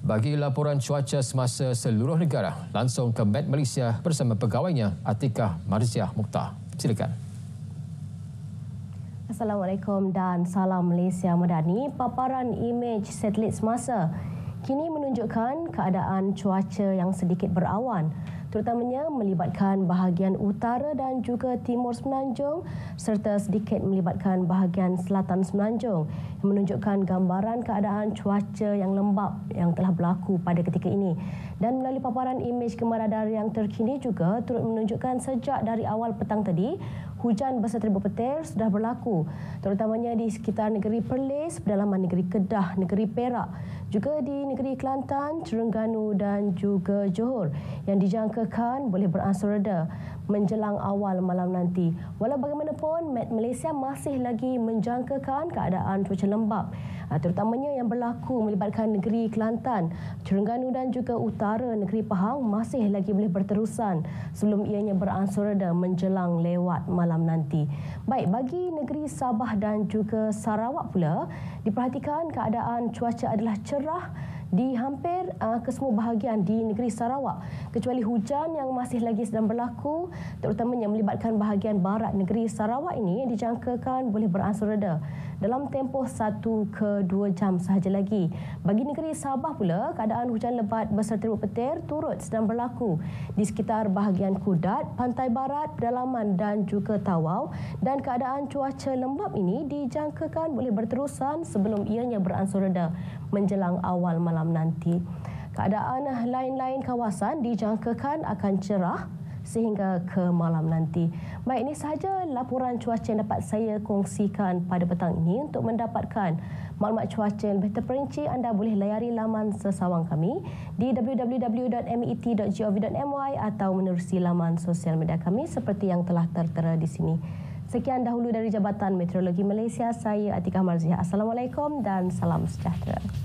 Bagi laporan cuaca semasa seluruh negara, langsung ke Met Malaysia bersama pegawainya Atikah Marziah Mukhtar. Silakan. Assalamualaikum dan salam Malaysia Madani. Paparan imej satelit semasa kini menunjukkan keadaan cuaca yang sedikit berawan terutamanya melibatkan bahagian utara dan juga timur semenanjung serta sedikit melibatkan bahagian selatan semenanjung yang menunjukkan gambaran keadaan cuaca yang lembap yang telah berlaku pada ketika ini. Dan melalui paparan imej gemar radar yang terkini juga turut menunjukkan sejak dari awal petang tadi hujan berseribu petir sudah berlaku terutamanya di sekitar negeri Perlis, pedalaman negeri Kedah, negeri Perak juga di negeri Kelantan, Terengganu dan juga Johor yang dijangkakan boleh beransur reda menjelang awal malam nanti. Walau bagaimanapun, Met Malaysia masih lagi menjangkakan keadaan cuaca lembap ah, terutamanya yang berlaku melibatkan negeri Kelantan, Terengganu dan juga utara negeri Pahang masih lagi boleh berterusan sebelum ianya beransur reda menjelang lewat malam nanti. Baik, bagi negeri Sabah dan juga Sarawak pula, diperhatikan keadaan cuaca adalah cerah di hampir uh, kesemua bahagian di negeri Sarawak. Kecuali hujan yang masih lagi sedang berlaku terutamanya melibatkan bahagian barat negeri Sarawak ini dijangkakan boleh beransur reda dalam tempoh 1 ke 2 jam sahaja lagi. Bagi negeri Sabah pula keadaan hujan lebat beserta petir turut sedang berlaku di sekitar bahagian Kudat, Pantai Barat, Pedalaman dan juga Tawau. Dan keadaan cuaca lembap ini dijangkakan boleh berterusan sebelum ianya beransur reda menjelang awal malam nanti. Keadaan lain-lain kawasan dijangkakan akan cerah sehingga ke malam nanti. Baik, ini sahaja laporan cuaca yang dapat saya kongsikan pada petang ini. Untuk mendapatkan maklumat cuaca yang lebih terperinci, anda boleh layari laman sesawang kami di www.met.gov.my atau menerusi laman sosial media kami seperti yang telah tertera di sini. Sekian dahulu dari Jabatan Meteorologi Malaysia, saya Atikah Marziah. Assalamualaikum dan salam sejahtera.